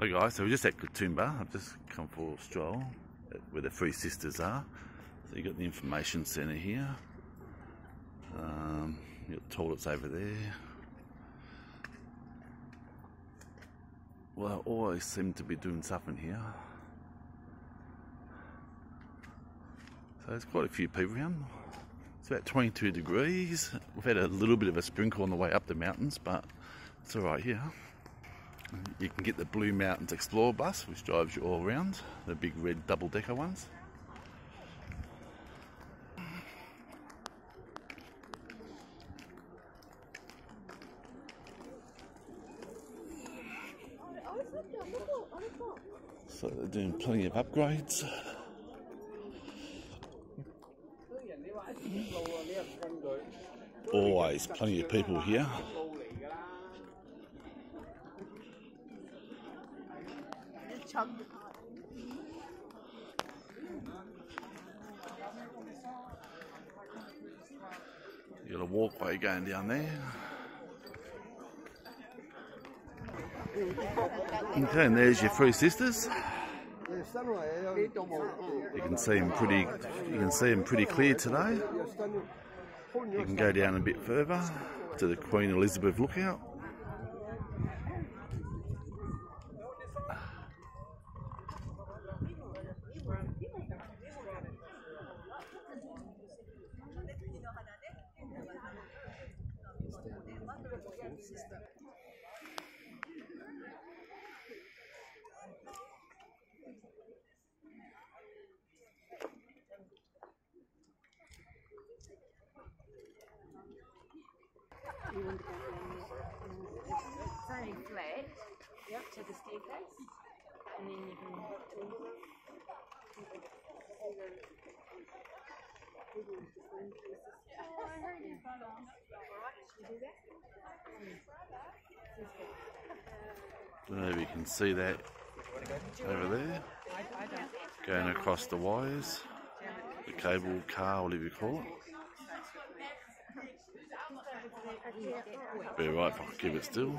Hi guys, so we're just at Katoomba. I've just come for a stroll where the Three Sisters are. So you've got the information centre here. Um, you've got toilets over there. Well, I always seem to be doing something here. So there's quite a few people here. It's about 22 degrees. We've had a little bit of a sprinkle on the way up the mountains, but it's alright here. You can get the Blue Mountains Explorer bus, which drives you all around, the big red double decker ones. So they're doing plenty of upgrades. Always plenty of people here. You got a walkway going down there. Okay, and there's your three sisters. You can see them pretty. You can see them pretty clear today. You can go down a bit further to the Queen Elizabeth lookout. It's only flat yep. to the staircase, and then you can. don't know if you can see that over there. Going across the wires, the cable car, whatever you call it. Be right if I keep it still.